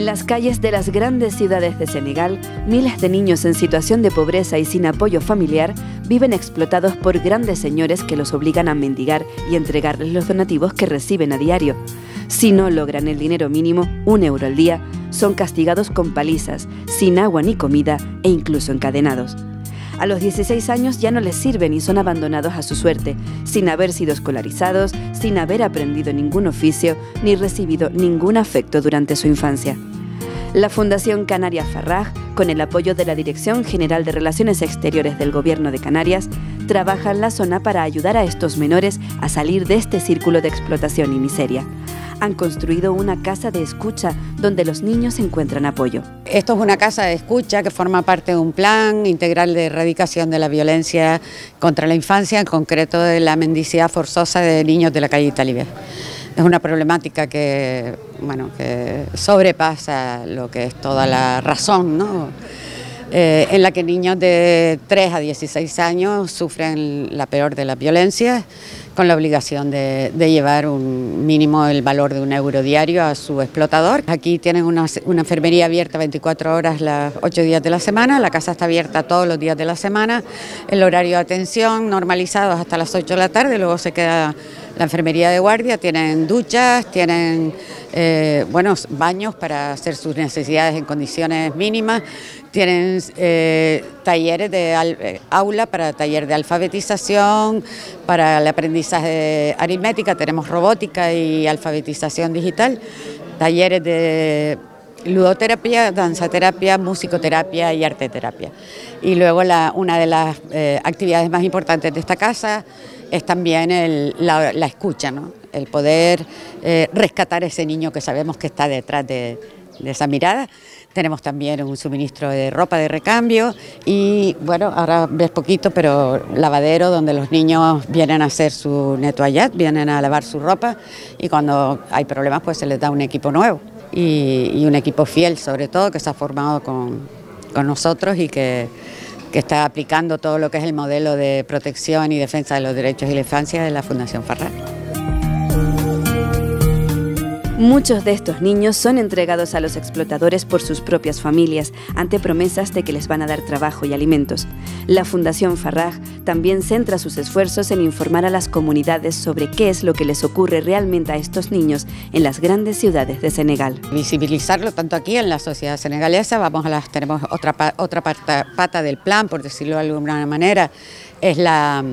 En las calles de las grandes ciudades de Senegal, miles de niños en situación de pobreza y sin apoyo familiar viven explotados por grandes señores que los obligan a mendigar y entregarles los donativos que reciben a diario. Si no logran el dinero mínimo, un euro al día, son castigados con palizas, sin agua ni comida e incluso encadenados. A los 16 años ya no les sirven y son abandonados a su suerte, sin haber sido escolarizados, sin haber aprendido ningún oficio ni recibido ningún afecto durante su infancia. La Fundación Canaria Farrag, con el apoyo de la Dirección General de Relaciones Exteriores del Gobierno de Canarias, trabaja en la zona para ayudar a estos menores a salir de este círculo de explotación y miseria han construido una casa de escucha donde los niños encuentran apoyo. Esto es una casa de escucha que forma parte de un plan integral de erradicación de la violencia contra la infancia, en concreto de la mendicidad forzosa de niños de la calle Italia. Es una problemática que, bueno, que sobrepasa lo que es toda la razón, ¿no? Eh, en la que niños de 3 a 16 años sufren la peor de las violencias con la obligación de, llevar un mínimo el valor de un euro diario a su explotador. Aquí tienen una, enfermería abierta 24 horas las 8 días de la semana, la casa está abierta todos los días de la semana, el horario de atención normalizado hasta las 8 de la tarde, luego se queda la enfermería de guardia, tienen duchas, tienen eh, buenos baños para hacer sus necesidades en condiciones mínimas, tienen eh, talleres de eh, aula para taller de alfabetización, para el aprendizaje de aritmética, tenemos robótica y alfabetización digital, talleres de ludoterapia, danzaterapia, musicoterapia y arteterapia. Y luego una de las actividades más importantes de esta casa es también la, escucha, ¿no? el poder eh, rescatar a ese niño que sabemos que está detrás de, esa mirada. Tenemos también un suministro de ropa de recambio y, bueno, ahora ves poquito, pero lavadero donde los niños vienen a hacer su nettoyage, vienen a lavar su ropa y cuando hay problemas pues se les da un equipo nuevo y, un equipo fiel sobre todo que se ha formado con, con nosotros y que que está aplicando todo lo que es el modelo de protección y defensa de los derechos y la infancia de la Fundación Farrar. Muchos de estos niños son entregados a los explotadores por sus propias familias, ante promesas de que les van a dar trabajo y alimentos. La Fundación Farrag también centra sus esfuerzos en informar a las comunidades sobre qué es lo que les ocurre realmente a estos niños en las grandes ciudades de Senegal. Visibilizarlo tanto aquí en la sociedad senegalesa, vamos a las, tenemos otra, otra pata, pata del plan, por decirlo de alguna manera, es la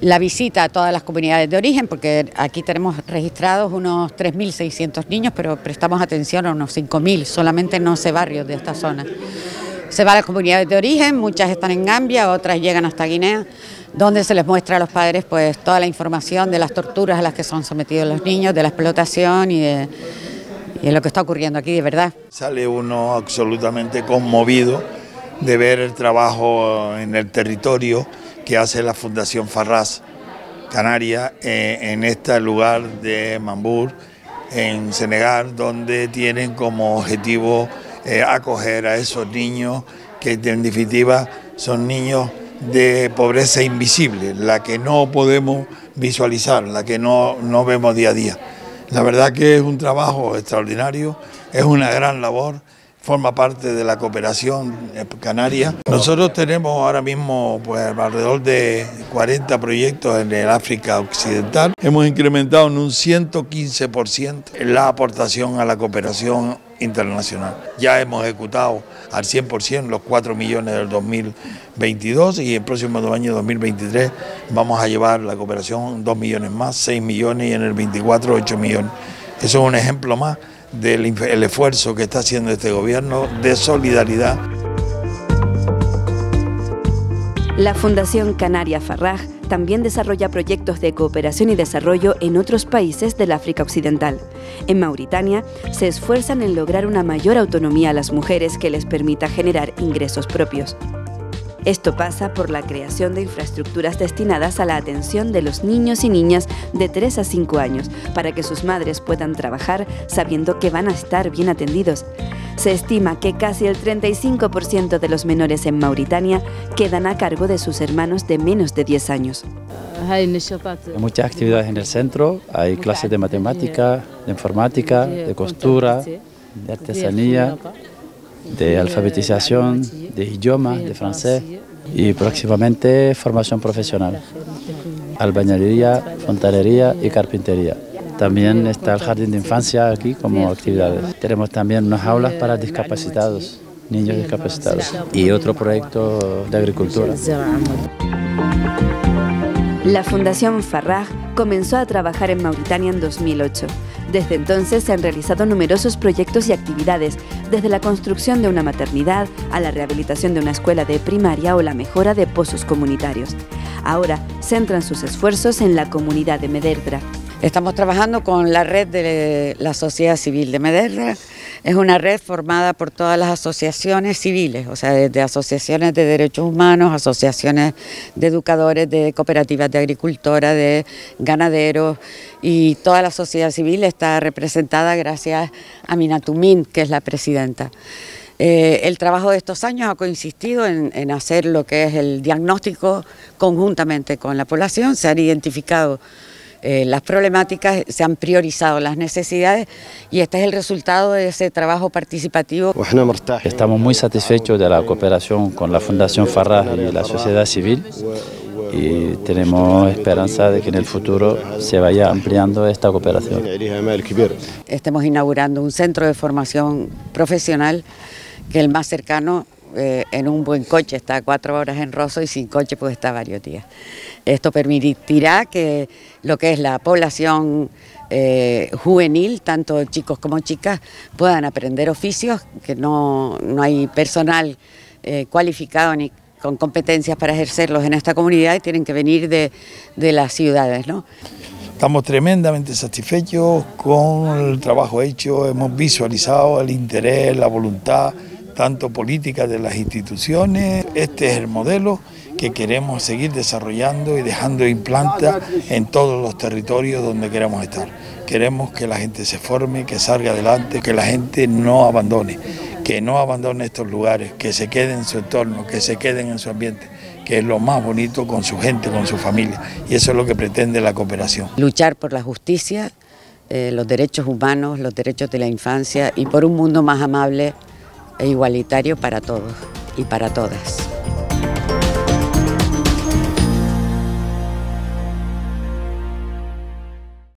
la visita a todas las comunidades de origen, porque aquí tenemos registrados unos 3.600 niños, pero prestamos atención a unos 5.000, solamente en 11 barrios de esta zona. Se va a las comunidades de origen, muchas están en Gambia, otras llegan hasta Guinea, donde se les muestra a los padres pues toda la información de las torturas a las que son sometidos los niños, de la explotación y de, y de lo que está ocurriendo aquí, de verdad. Sale uno absolutamente conmovido de ver el trabajo en el territorio que hace la Fundación Farraz Canaria eh, en este lugar de Mambur, en Senegal, donde tienen como objetivo eh, acoger a esos niños que en definitiva son niños de pobreza invisible, la que no podemos visualizar, la que no, no vemos día a día. La verdad que es un trabajo extraordinario, es una gran labor forma parte de la cooperación canaria. Nosotros tenemos ahora mismo pues, alrededor de 40 proyectos en el África Occidental. Hemos incrementado en un 115% la aportación a la cooperación internacional. Ya hemos ejecutado al 100% los 4 millones del 2022 y el próximo año 2023 vamos a llevar la cooperación 2 millones más, 6 millones y en el 24 8 millones. Eso es un ejemplo más del esfuerzo que está haciendo este gobierno de solidaridad. La Fundación Canaria Farrag también desarrolla proyectos de cooperación y desarrollo en otros países del África Occidental. En Mauritania se esfuerzan en lograr una mayor autonomía a las mujeres que les permita generar ingresos propios. Esto pasa por la creación de infraestructuras destinadas a la atención de los niños y niñas de 3 a 5 años, para que sus madres puedan trabajar sabiendo que van a estar bien atendidos. Se estima que casi el 35% de los menores en Mauritania quedan a cargo de sus hermanos de menos de 10 años. Hay muchas actividades en el centro, hay clases de matemática, de informática, de costura, de artesanía, de alfabetización, de idiomas, de francés y próximamente formación profesional, albañilería, fontanería y carpintería. También está el jardín de infancia aquí como actividades. Tenemos también unas aulas para discapacitados, niños discapacitados. y otro proyecto de agricultura. La Fundación Farrag comenzó a trabajar en Mauritania en 2008. Desde entonces se han realizado numerosos proyectos y actividades, desde la construcción de una maternidad a la rehabilitación de una escuela de primaria o la mejora de pozos comunitarios. Ahora centran sus esfuerzos en la comunidad de Mederdra. Estamos trabajando con la red de la sociedad civil de Mederdra. Es una red formada por todas las asociaciones civiles, o sea, desde asociaciones de derechos humanos, asociaciones de educadores, de cooperativas de agricultura, de ganaderos y toda la sociedad civil está representada gracias a Minatumín, que es la presidenta. Eh, el trabajo de estos años ha consistido en, en, hacer lo que es el diagnóstico conjuntamente con la población, se han identificado eh, las problemáticas, se han priorizado las necesidades y este es el resultado de ese trabajo participativo. Estamos muy satisfechos de la cooperación con la Fundación Farraj y la sociedad civil y tenemos esperanza de que en el futuro se vaya ampliando esta cooperación. Estamos inaugurando un centro de formación profesional que el más cercano eh, en un buen coche está cuatro horas en Rosso y sin coche pues está varios días. Esto permitirá que lo que es la población eh, juvenil, tanto chicos como chicas, puedan aprender oficios, que no, hay personal eh, cualificado ni con competencias para ejercerlos en esta comunidad y tienen que venir de, de las ciudades. ¿no? Estamos tremendamente satisfechos con el trabajo hecho, hemos visualizado el interés, la voluntad, tanto política de las instituciones. Este es el modelo que queremos seguir desarrollando y dejando implanta en todos los territorios donde queremos estar. Queremos que la gente se forme, que salga adelante, que la gente no abandone, que no abandone estos lugares, que se quede en su entorno, que se queden en su ambiente que es lo más bonito con su gente, con su familia. Y eso es lo que pretende la cooperación. Luchar por la justicia, eh, los derechos humanos, los derechos de la infancia y por un mundo más amable e igualitario para todos y para todas.